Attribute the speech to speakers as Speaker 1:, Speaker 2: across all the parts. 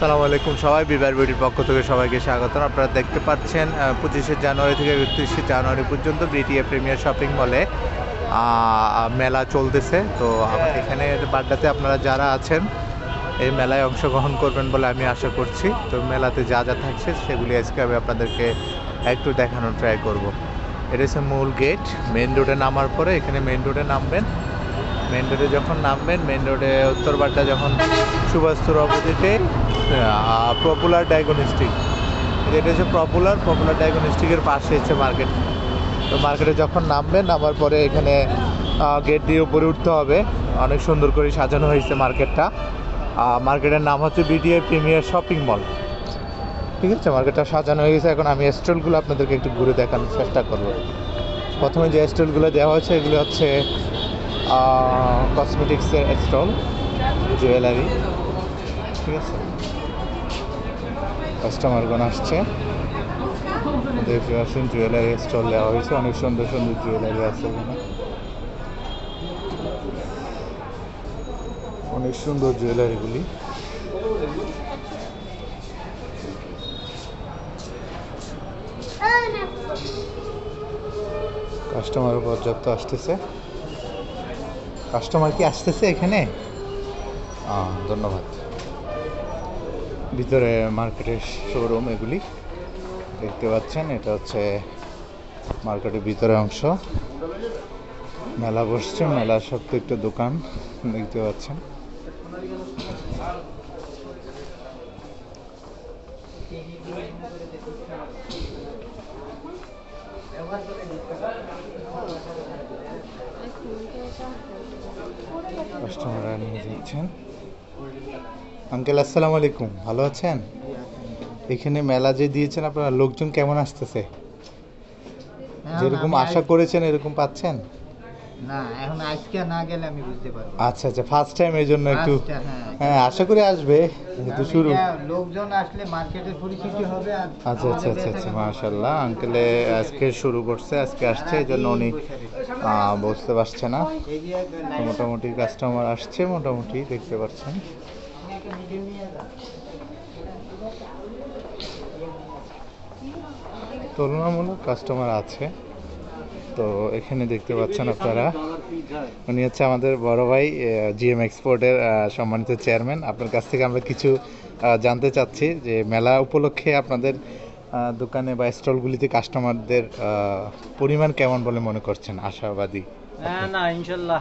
Speaker 1: সালামু আলাইকুম সবাই, বিবার বিউটির পক্ষ থেকে সবাইকে স্বাগত আপনারা দেখতে পাচ্ছেন পঁচিশে জানুয়ারি থেকে একত্রিশে জানুয়ারি পর্যন্ত বিটিএ প্রিমিয়ার শপিং মলে মেলা চলতেছে। তো আমার এখানে বাড্ডাতে আপনারা যারা আছেন, এই মেলায় অংশগ্রহণ করবেন বলে আমি আশা করছি। তো মেলাতে যা যা থাকছে, সেগুলি আজকে আমি আপনাদেরকে একটু দেখানোর ট্রাই করব। এটা হচ্ছে মূল গেট। মেন রোডে নামার পরে এখানে মেন রোডে নামবেন। মেন রোডে যখন নামবেন মেন রোডে উত্তর বাড্ডা যখন সুভাষতুর অপোজিটে পপুলার ডায়াগনস্টিক এটা হচ্ছে পপুলার পপুলার ডায়াগনস্টিকের পাশে হচ্ছে মার্কেট তো মার্কেটে যখন নামবেন, নামার পরে এখানে গেট দিয়ে উপরে উঠতে হবে। অনেক সুন্দর করে সাজানো হয়েছে মার্কেটটা মার্কেটের নাম হচ্ছে বিডিএ প্রিমিয়ার শপিং মল ঠিক আছে? মার্কেটটা সাজানো হয়ে গেছে। এখন আমি স্টলগুলো আপনাদেরকে একটু ঘুরে দেখানোর চেষ্টা করব। প্রথমে যে স্টলগুলো দেওয়া হয়েছে, এগুলো হচ্ছে কসমেটিক্সের স্টল জুয়েলারি ঠিক আছে? কাস্টমারগণ আসছে। দেখতে পাচ্ছেন জুয়েলারি স্টল দেওয়া হয়েছে। অনেক সুন্দর সুন্দর জুয়েলারি আছে এখানে। অনেক সুন্দর জুয়েলারিগুলি কাস্টমার পর্যাপ্ত আসতেছে। কাস্টমার কি আসতেছে এখানে? ধন্যবাদ। ভিতরে মার্কেটের শোরুম এগুলি দেখতে পাচ্ছেন, এটা হচ্ছে মার্কেটের ভিতরে অংশ। মেলা বসছে মেলার সব একটা দোকান দেখতে পাচ্ছেন। কাস্টমাররা নিয়ে যাচ্ছেন আঙ্কেল আসসালামু আলাইকুম ভালো আছেন? এখানে মেলা যে দিয়েছেন আপনারা লোকজন কেমন আসতেছে? যেরকম আশা করেছেন এরকম পাচ্ছেন?
Speaker 2: না এখন আজকে না গেলে আমি বুঝতে পারব
Speaker 1: আচ্ছা আচ্ছা ফার্স্ট টাইম এই জন্য একটু
Speaker 2: হ্যাঁ।
Speaker 1: হ্যাঁ আশা করে আসবে যেহেতু শুরু।
Speaker 2: লোকজন আসলে মার্কেটের পরিচিতি হবে
Speaker 1: আচ্ছা আচ্ছা আচ্ছা আচ্ছা মাশাল্লাহ আঙ্কেলে আজকে শুরু করছে আজকে আসছে এই জন্য উনি বুঝতে পারছে না। মোটামুটি কাস্টমার আসছে মোটামুটি দেখতে পাচ্ছেন। তুলনামূলক কাস্টমার আছে। তো এখানে দেখতে পাচ্ছেন আপনারা। উনি হচ্ছে আমাদের বড় ভাই জিএম এক্সপোর্টের সম্মানিত চেয়ারম্যান। আপনার কাছ থেকে আমরা কিছু জানতে চাচ্ছি যে মেলা উপলক্ষে আপনাদের দোকানে বা স্টলগুলিতে কাস্টমারদের পরিমাণ কেমন বলে মনে করছেন? আশাবাদী।
Speaker 3: হ্যাঁ না ইনশাল্লাহ।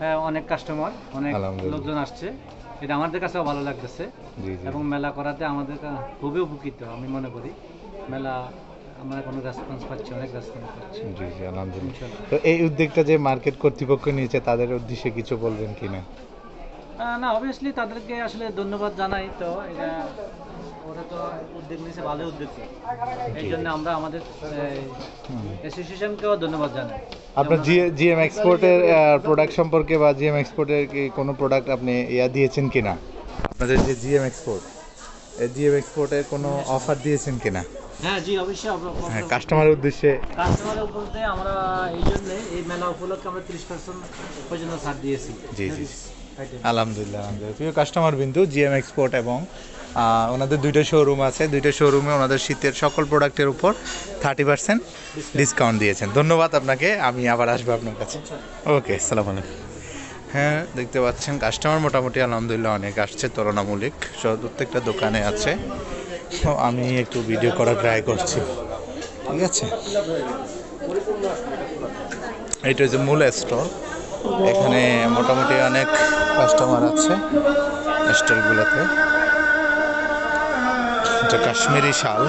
Speaker 3: হ্যাঁ অনেক কাস্টমার অনেক লোকজন আসছে। এটা আমাদের কাছেও ভালো লাগতেছে। এবং মেলা করাতে আমাদের খুবই উপকৃত আমি মনে করি। মেলা আমরা কোনো রেসপন্স পাচ্ছি অনেক রেসপন্স পাচ্ছি।
Speaker 1: জি জি আলহামদুলিল্লাহ। তো এই উদ্যোগটা যে মার্কেট কর্তৃপক্ষ নিয়েছে তাদের উদ্দেশ্যে কিছু বলবেন কিনা
Speaker 3: আহ, না অবভিয়াসলি তাদেরকে আসলে ধন্যবাদ জানাই তো। এটা ওরা তো উদ্যোগ নিয়েছে ভালো উদ্যোগ। এই জন্য আমরা আমাদের অ্যাসোসিয়েশনকেও ধন্যবাদ জানাই।
Speaker 1: আপনার জিএম এক্সপোর্টের প্রোডাক্ট সম্পর্কে বা জিএম এক্সপোর্টের কি কোনো প্রোডাক্ট আপনি ইয়া দিয়েছেন কিনা আপনাদের যে জিএম এক্সপোর্ট এই জিএম এক্সপোর্টের কোনো অফার দিয়েছেন কিনা
Speaker 3: হ্যাঁ জি অবশ্যই
Speaker 1: হ্যাঁ কাস্টমারের উদ্দেশ্যে
Speaker 3: কাস্টমারের উপলক্ষে আমরা এই জন্য এই মেলা উপলক্ষে আমরা ত্রিশ পার্সেন্ট পর্যন্ত ছাড় দিয়েছি।
Speaker 1: জি, জি। আলহামদুলিল্লাহ আলহামদুলিল্লাহ। প্রিয় কাস্টমার বিন্দু জিএম এক্সপোর্ট এবং ওনাদের দুইটা শোরুম আছে। দুইটা শোরুমে ওনাদের শীতের সকল প্রোডাক্টের উপর থার্টি পার্সেন্ট ডিসকাউন্ট দিয়েছেন। ধন্যবাদ আপনাকে আমি আবার আসব আপনার কাছে। ওকে সালাম আলাইকুম। হ্যাঁ দেখতে পাচ্ছেন কাস্টমার মোটামুটি আলহামদুলিল্লাহ অনেক আসছে তুলনামূলক। প্রত্যেকটা দোকানে আছে। আমি একটু ভিডিও করা ট্রাই করছি। ঠিক আছে? এটা হচ্ছে মূল স্টল এখানে মোটামুটি অনেক কাস্টমার আছে স্টলগুলোতে এটা কাশ্মীরি শাল।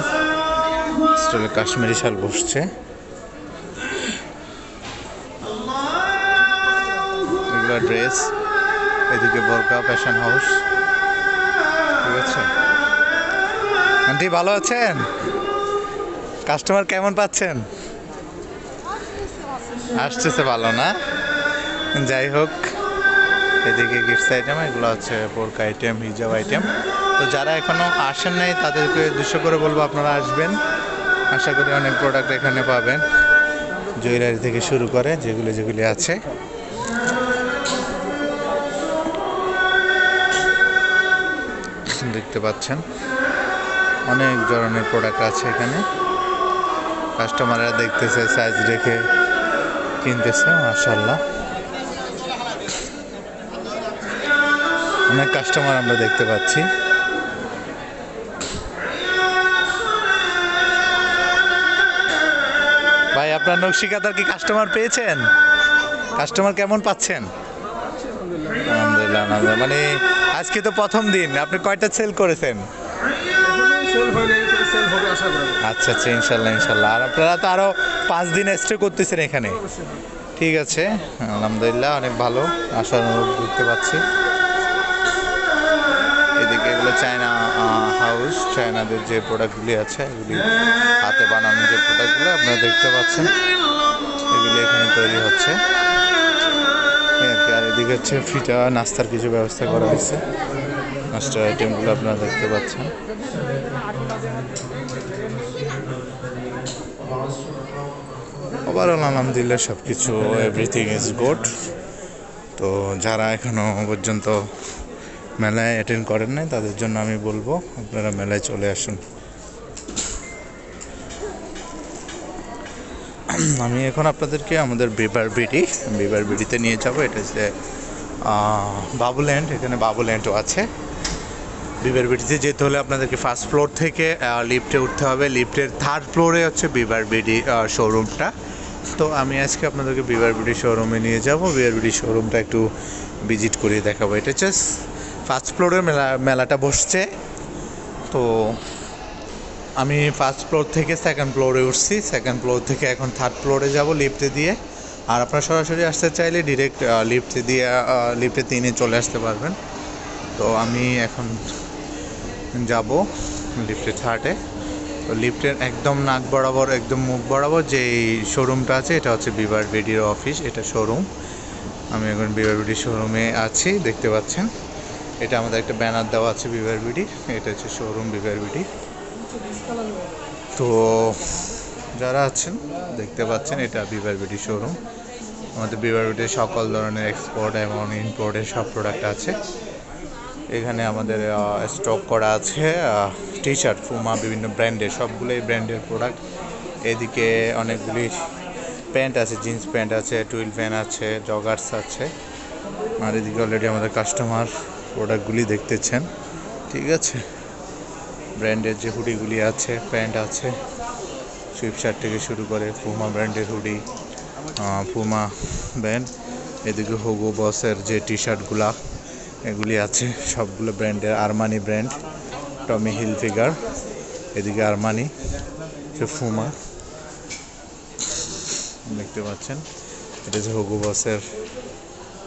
Speaker 1: স্টলে কাশ্মীরি শাল বসছে। এগুলো ড্রেস এদিকে বোরকা ফ্যাশন হাউস ঠিক আছে? আন্টি, ভালো আছেন? কাস্টমার কেমন পাচ্ছেন? আসতেছে ভালো না? যাই হোক, এদিকে গিফটস আইটেম এগুলো হচ্ছে বোরকা আইটেম হিজাব আইটেম তো যারা এখনও আসেন নাই, তাদেরকে উদ্দেশ্য করে বলব আপনারা আসবেন। আশা করি অনেক প্রোডাক্ট এখানে পাবেন। জুয়েলারি থেকে শুরু করে যেগুলো যেগুলি আছে। দেখতে পাচ্ছেন। অনেক ধরনের প্রোডাক্ট আছে এখানে। কাস্টমাররা দেখতেছে সাইজ রেখে কিনতেছে মাশাল্লাহ অনেক কাস্টমার আমরা দেখতে পাচ্ছি। ভাই, আপনার নকশিকাতার কি কাস্টমার পেয়েছেন? কাস্টমার কেমন পাচ্ছেন? আলহামদুলিল্লাহ মানে আজকে তো প্রথম দিন, আপনি কয়টা সেল করেছেন? আচ্ছা আচ্ছা ইনশাল্লাহ ইনশাল্লাহ। আর আপনারা তো আরও পাঁচ দিন স্টে করতেছেন এখানে। ঠিক আছে আলহামদুলিল্লাহ অনেক ভালো। আশার অনুরূপ দেখতে পাচ্ছি এদিকে এগুলো চায়না হাউস চায়নাদের যে প্রোডাক্টগুলি আছে এগুলি হাতে বানানো যে প্রোডাক্টগুলো আপনারা দেখতে পাচ্ছেন। এগুলি এখানে তৈরি হচ্ছে। আর আর এদিকে হচ্ছে ফিটা নাস্তার কিছু ব্যবস্থা করা হয়েছে। নাস্তার আইটেমগুলো আপনারা দেখতে পাচ্ছেন। ওভারঅল আলহামদুলিল্লাহ সব কিছু এভরিথিং ইজ গুড তো যারা এখনও পর্যন্ত মেলায় অ্যাটেন্ড করেন নাই, তাদের জন্য আমি বলব, আপনারা মেলায় চলে আসুন। আমি এখন আপনাদেরকে আমাদের বিবার বিডি বিবার বিডিতে নিয়ে যাব। এটা হচ্ছে বাবুল্যান্ড এখানে বাবুল্যান্ডও আছে। বিবার বিডিতে যেতে হলে আপনাদেরকে ফার্স্ট ফ্লোর থেকে লিফটে উঠতে হবে। লিফটের থার্ড ফ্লোরে হচ্ছে বিবার বিডি শোরুমটা তো আমি আজকে আপনাদেরকে বিবার বিডি শোরুমে নিয়ে যাব। বিবার বিডি শোরুমটা একটু ভিজিট করিয়ে দেখাবো। এটা হচ্ছে ফার্স্ট ফ্লোরে মেলা, মেলাটা বসছে। তো আমি ফার্স্ট ফ্লোর থেকে সেকেন্ড ফ্লোরে উঠছি। সেকেন্ড ফ্লোর থেকে এখন থার্ড ফ্লোরে যাব লিফটে দিয়ে। আর আপনারা সরাসরি আসতে চাইলে ডিরেক্ট লিফটে দিয়ে লিফটে তিনে চলে আসতে পারবেন। তো আমি এখন যাব লিফটে থার্ডে তো লিফটের একদম নাক বরাবর, একদম মুখ বরাবর যে শোরুমটা আছে, এটা হচ্ছে বিবার বিডির অফিস এটা শোরুম আমি এখন বিবার বিডি শোরুমে আছি, দেখতে পাচ্ছেন। এটা আমাদের একটা ব্যানার দেওয়া আছে বিবার বিডি, এটা হচ্ছে শোরুম বিবার বিডি। তো যারা আছেন, দেখতে পাচ্ছেন, এটা বিবার বিডি শোরুম আমাদের বিবার বিডির সকল ধরনের এক্সপোর্ট এবং ইম্পোর্টের সব প্রোডাক্ট আছে। এখানে আমাদের স্টক করা আছে টি শার্ট ফুমা বিভিন্ন ব্র্যান্ডের সবগুলোই ব্র্যান্ডের প্রোডাক্ট এদিকে অনেকগুলি প্যান্ট আছে জিন্স প্যান্ট আছে টুইল প্যান্ট আছে জগার্স আছে। আর এদিকে অলরেডি আমাদের কাস্টমার প্রোডাক্টগুলি দেখতেছেন। ঠিক আছে? ব্র্যান্ডের যে হুডিগুলি আছে প্যান্ট আছে সুইপ শার্ট থেকে শুরু করে ফুমা ব্র্যান্ডের হুডি ফুমা ব্র্যান্ড এদিকে হোগো বসের যে টি শার্টগুলা এগুলি আছে, সবগুলো ব্র্যান্ডের Armani brand Tommy hill figure এদিকে আরমানি ফুমা দেখতে পাচ্ছেন, এটা হচ্ছে হোগো বসের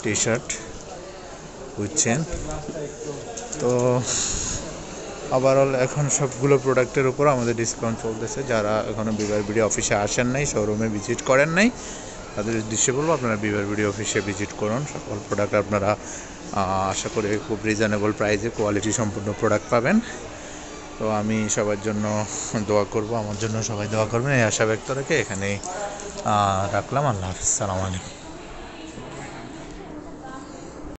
Speaker 1: টি শার্ট বুঝছেন তো ওভারঅল এখন সবগুলো প্রোডাক্টের উপর আমাদের ডিসকাউন্ট চলতেছে। যারা এখনও বিবার বিডি অফিসে আসেন নাই শোরুমে ভিজিট করেন নাই তাদের উদ্দেশ্যে বলব, আপনারা বিবার ভিডিও অফিসে ভিজিট করুন। সকল প্রোডাক্ট আপনারা আশা করি খুব রিজনেবল প্রাইসে কোয়ালিটি সম্পূর্ণ প্রোডাক্ট পাবেন। তো আমি সবার জন্য দোয়া করব, আমার জন্য সবাই দোয়া করবেন, এই আশা ব্যক্ত রেখে এখানেই রাখলাম। আল্লাহ হাফিজ। সালাম আলাইকুম।